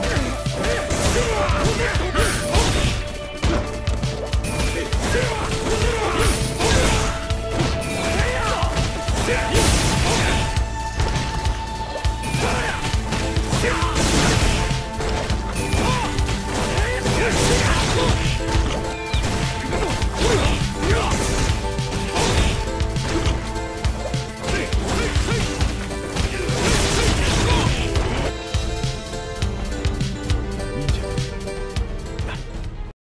Woo!